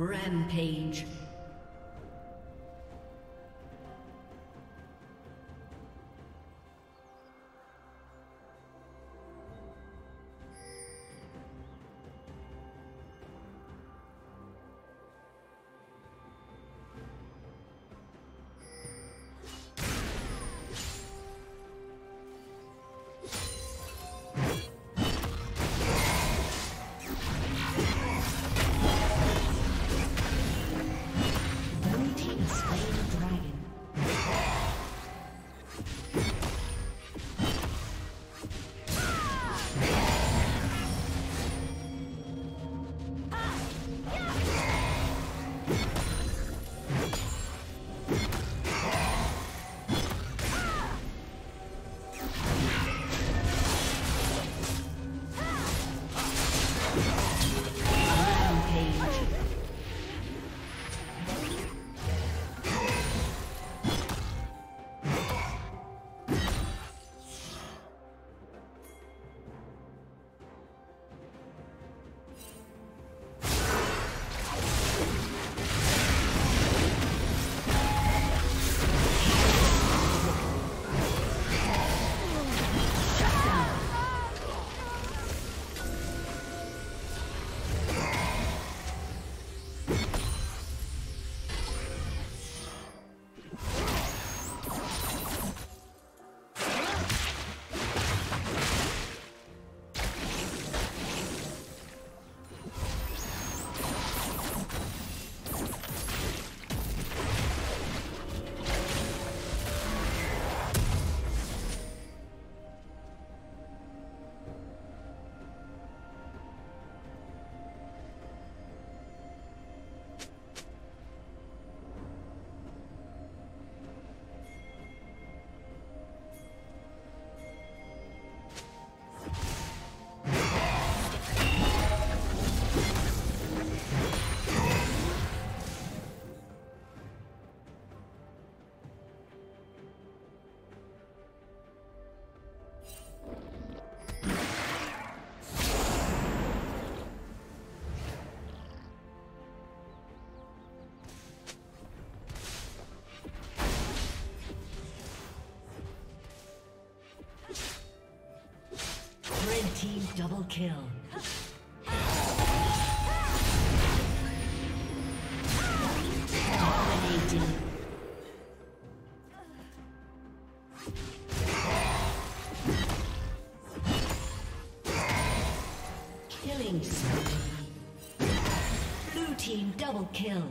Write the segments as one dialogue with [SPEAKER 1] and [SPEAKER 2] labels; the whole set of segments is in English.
[SPEAKER 1] Rampage. Double kill. Dominating. Killing spree. Blue team double kill.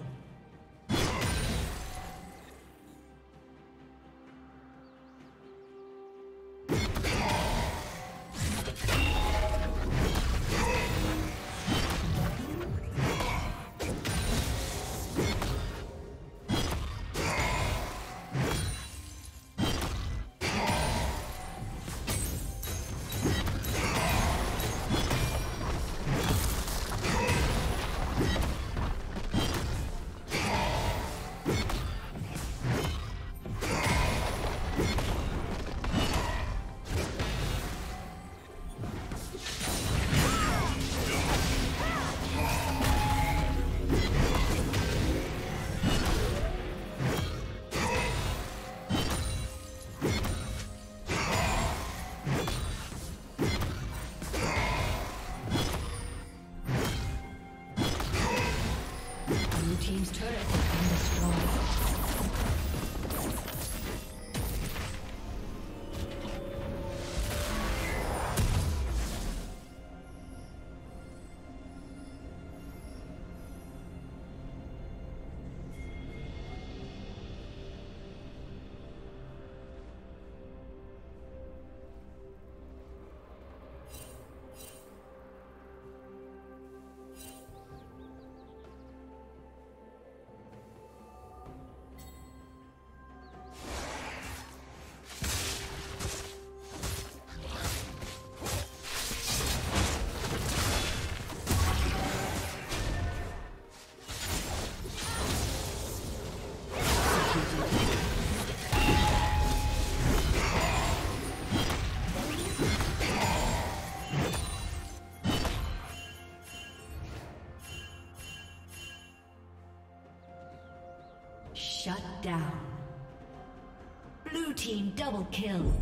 [SPEAKER 1] Team double kill.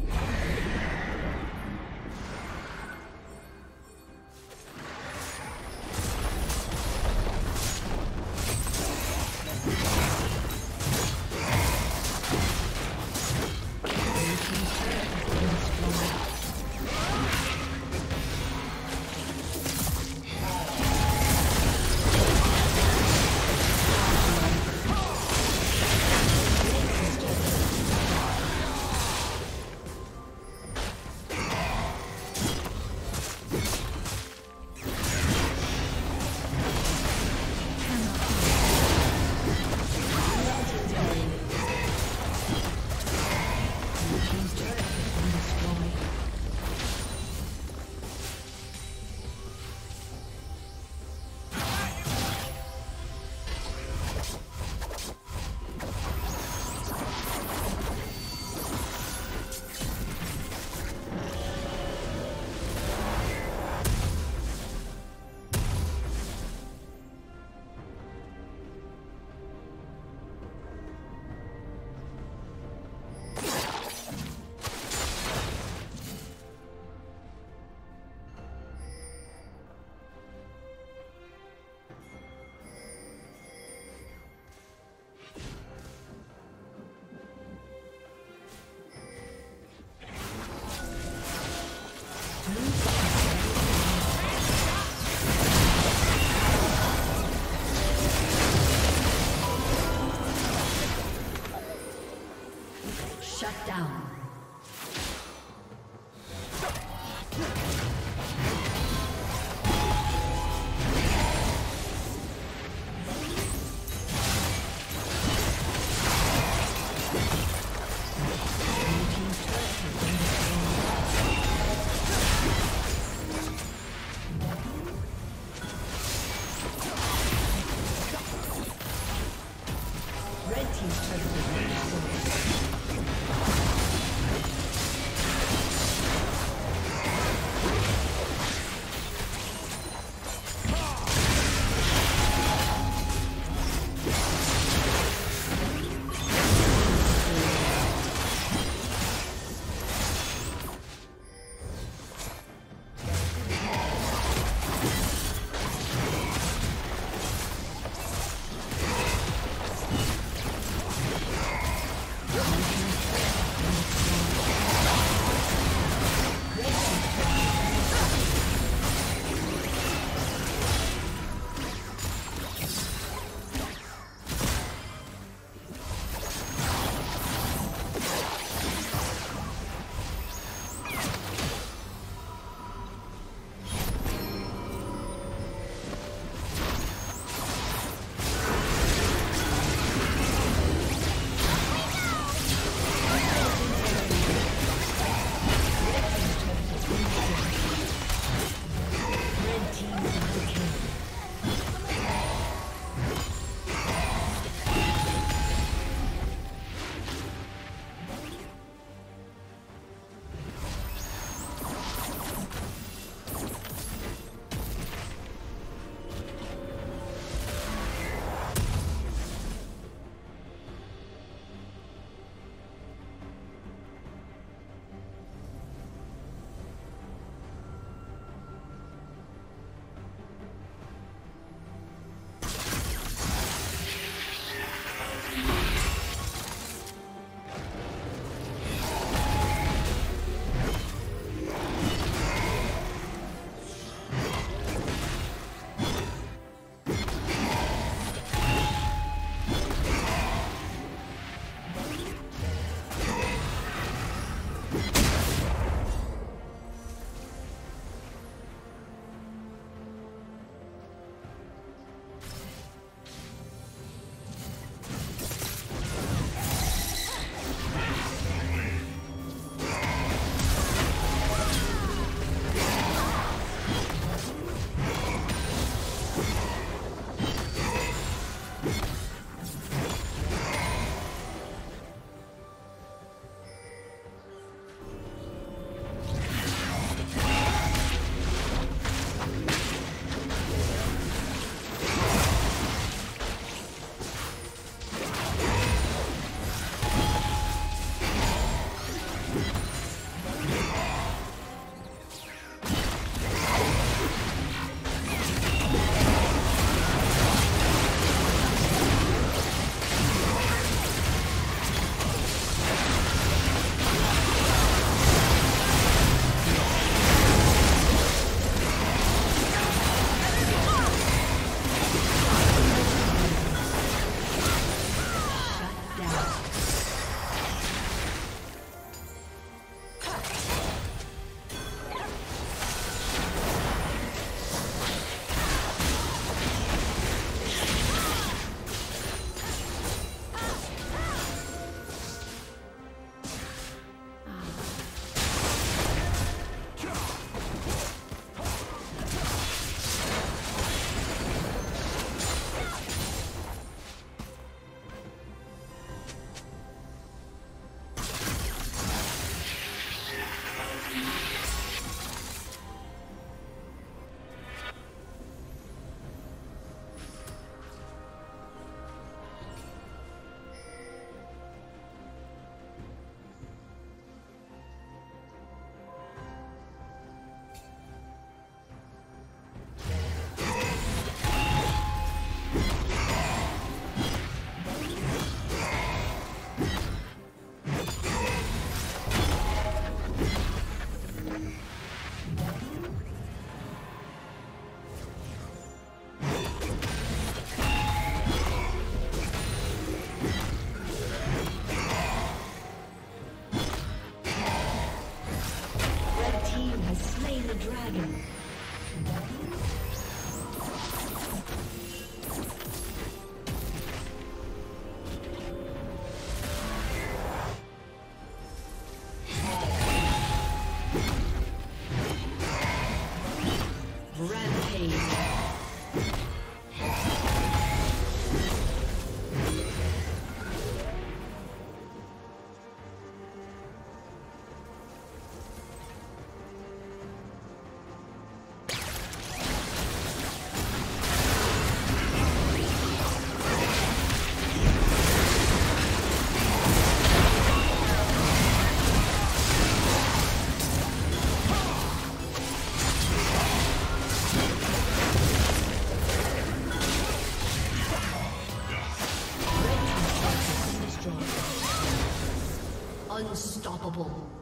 [SPEAKER 1] Unstoppable.